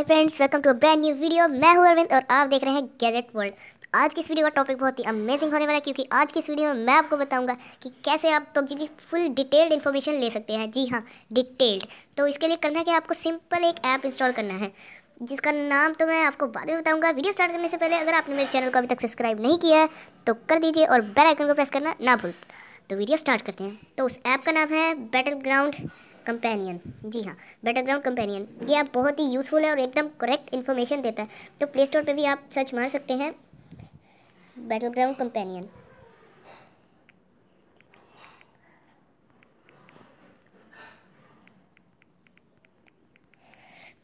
Hi friends welcome to brand new video मैं हूँ अरविंद और आप देख रहे हैं गैजेट वर्ल्ड आज की इस वीडियो का टॉपिक बहुत ही अमेजिंग होने वाला है क्योंकि आज की इस वीडियो में मैं आपको बताऊँगा कि कैसे आप पबजी की फुल डिटेल्ड इन्फॉर्मेशन ले सकते हैं। जी हाँ डिटेल्ड तो इसके लिए करना है? कि आपको सिंपल एक ऐप इंस्टॉल करना है, जिसका नाम तो मैं आपको बाद में बताऊँगा। वीडियो स्टार्ट करने से पहले अगर आपने मेरे चैनल को अभी तक सब्सक्राइब नहीं किया है तो कर दीजिए और बेल आइकन को प्रेस करना ना भूल। तो वीडियो स्टार्ट करते हैं। तो उस ऐप का नाम है बैटल ग्राउंड कंपेनियन जी हाँ बेटर ग्राउंड कंपेनियन ये आप बहुत ही यूज़फुल है और एकदम करेक्ट इन्फॉर्मेशन देता है। तो प्ले स्टोर पर भी आप सर्च मार सकते हैं बैटल ग्राउंड कंपेनियन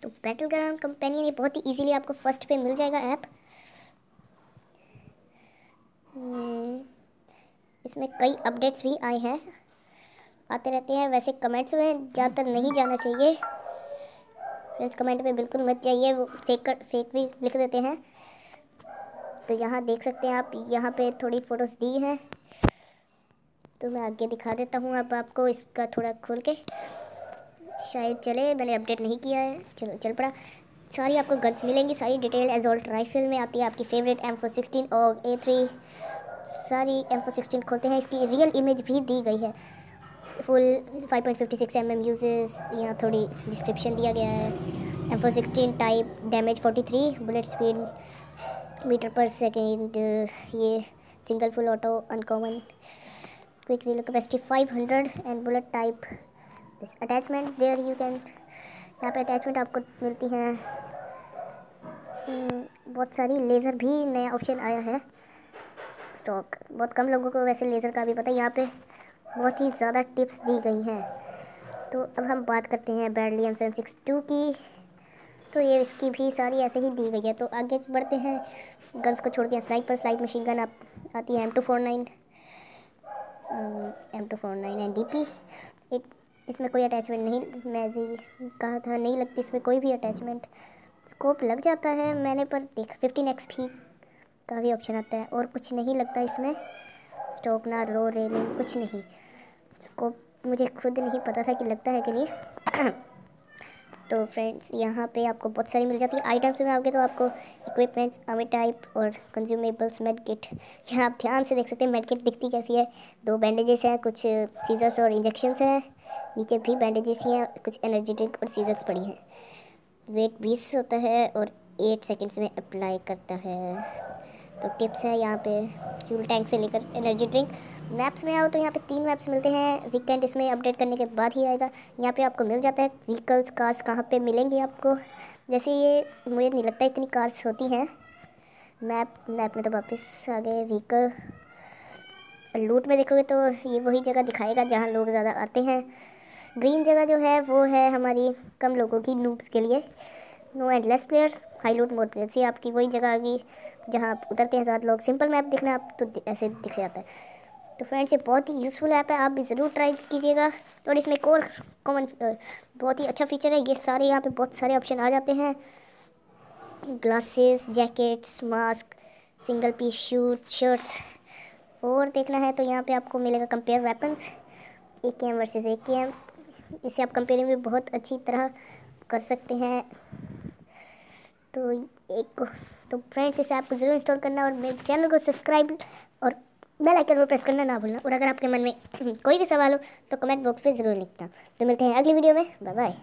तो बैटल ग्राउंड कंपेनियन ये बहुत ही इजीली आपको फ़र्स्ट पे मिल जाएगा ऐप हम्म, इसमें कई अपडेट्स भी आए हैं। आते रहते हैं। वैसे कमेंट्स में ज़्यादातर नहीं जाना चाहिए। फ्रेंड्स कमेंट में बिल्कुल मत जाइए। वो फेक कर फेक भी लिख देते हैं। तो यहाँ देख सकते हैं आप, यहाँ पे थोड़ी फ़ोटोज़ दी हैं। तो मैं आगे दिखा देता हूँ अब आपको इसका थोड़ा खोल के। शायद चले, मैंने अपडेट नहीं किया है। चलो, चल पड़ा। सारी आपको गन्स मिलेंगी। सारी डिटेल एजोल्ट राइफल में आती है आपकी फेवरेट एम फोर सिक्सटीन और ए थ्री सारी एम फोर सिक्सटीन खोलते हैं। इसकी रियल इमेज भी दी गई है। Full 5.56 point fifty six M M uses यहाँ थोड़ी डिस्क्रिप्शन दिया गया है। M four sixteen type damage forty three bullet speed meter per second ये single full auto uncommon quick reel capacity five hundred and bullet type attachment there you can यहाँ पे attachment आपको मिलती हैं। hmm, बहुत सारी लेज़र भी नया ऑप्शन आया है। स्टॉक बहुत कम लोगों को वैसे लेज़र का भी पता है। यहाँ पे बहुत ही ज़्यादा टिप्स दी गई हैं। तो अब हम बात करते हैं badly M seven six two की। तो ये इसकी भी सारी ऐसे ही दी गई है। तो आगे बढ़ते हैं। गन्स को छोड़ के स्नाइपर स्लाइड मशीन गन आप, आती है M two four nine M two four nine and D P इसमें कोई अटैचमेंट नहीं, मैं जी कहा था नहीं लगती, इसमें कोई भी अटैचमेंट स्कोप लग जाता है मैंने, पर देख फिफ्टीन एक्स भी का भी ऑप्शन आता है। और कुछ नहीं लगता इसमें। स्टॉक ना, रो रेलिंग कुछ नहीं। इसको मुझे खुद नहीं पता था कि लगता है कि नहीं। तो फ्रेंड्स यहाँ पे आपको बहुत सारी मिल जाती है। आइटम्स में आओगे तो आपको इक्विपमेंट्स अमी टाइप और कंज्यूमेबल्स मेड किट यहाँ आप ध्यान से देख सकते हैं मेड किट दिखती कैसी है। दो बैंडेजेस हैं, कुछ सीजर्स और इंजेक्शंस हैं। नीचे भी बैंडेजेस ही हैं, कुछ एनर्जी ड्रिंक और सीजर्स पड़ी हैं। वेट बीस होता है और एट सेकेंड्स में अप्लाई करता है। तो टिप्स है यहाँ पे फ्यूल टैंक से लेकर एनर्जी ड्रिंक। मैप्स में आओ तो यहाँ पे तीन मैप्स मिलते हैं। वीकेंड इसमें अपडेट करने के बाद ही आएगा। यहाँ पे आपको मिल जाता है व्हीकल्स, कार्स कहाँ पे मिलेंगी आपको। जैसे ये मुझे नहीं लगता इतनी कार्स होती हैं। मैप मैप में तो वापस आ गए व्हीकल। लूट में देखोगे तो ये वही जगह दिखाएगा जहाँ लोग ज़्यादा आते हैं। ग्रीन जगह जो है वो है हमारी कम लोगों की नूब्स के लिए। No endless players high loot mode players ये आपकी वही जगह आ गई, जहाँ आप उतरते हैं सात लोग सिंपल मैप दिखना आप तो ऐसे दिख जाता है। तो फ्रेंड्स, ये बहुत ही यूज़फुल ऐप है, आप भी ज़रूर ट्राई कीजिएगा। और इसमें एक और कॉमन बहुत ही अच्छा फीचर है, ये सारे यहाँ पे बहुत सारे ऑप्शन आ जाते हैं। Glasses jackets mask single piece suit shirts और देखना है तो यहाँ पे आपको मिलेगा कंपेयर वेपन्स ए के एम वर्सेज ए के एम इसे आप कंपेयरिंग भी बहुत अच्छी तरह कर सकते हैं। तो एक तो फ्रेंड्स इसे आपको ज़रूर इंस्टॉल करना और मेरे चैनल को सब्सक्राइब और बेल आइकन पर प्रेस करना ना भूलना। और अगर आपके मन में कोई भी सवाल हो तो कमेंट बॉक्स पे ज़रूर लिखना। तो मिलते हैं अगली वीडियो में। Bye bye